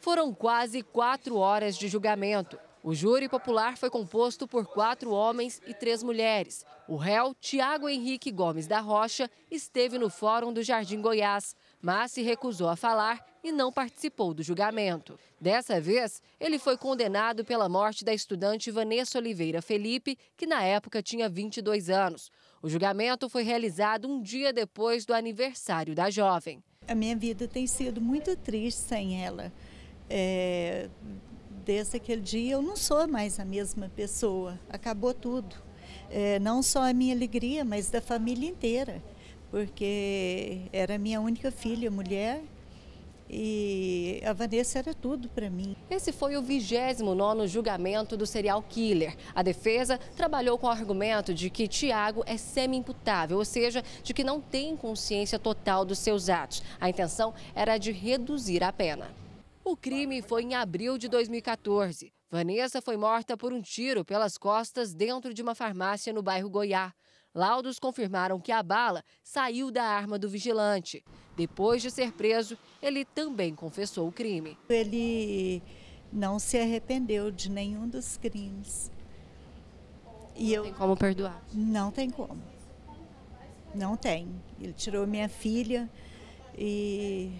Foram quase quatro horas de julgamento. O júri popular foi composto por quatro homens e três mulheres. O réu, Tiago Henrique Gomes da Rocha, esteve no Fórum do Jardim Goiás, mas se recusou a falar e não participou do julgamento. Dessa vez, ele foi condenado pela morte da estudante Vanessa Oliveira Felipe, que na época tinha 22 anos. O julgamento foi realizado um dia depois do aniversário da jovem. A minha vida tem sido muito triste sem ela. É, desde aquele dia eu não sou mais a mesma pessoa, acabou tudo. É, não só a minha alegria, mas da família inteira, porque era minha única filha, mulher, e a Vanessa era tudo para mim. Esse foi o 29 julgamento do serial killer. A defesa trabalhou com o argumento de que Tiago é semi-imputável, ou seja, de que não tem consciência total dos seus atos. A intenção era de reduzir a pena. O crime foi em abril de 2014. Vanessa foi morta por um tiro pelas costas dentro de uma farmácia no bairro Goiá. Laudos confirmaram que a bala saiu da arma do vigilante. Depois de ser preso, ele também confessou o crime. Ele não se arrependeu de nenhum dos crimes. E não eu tem como perdoar? Não tem como. Não tem. Ele tirou minha filha e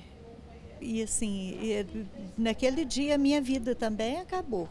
e assim, naquele dia minha vida também acabou.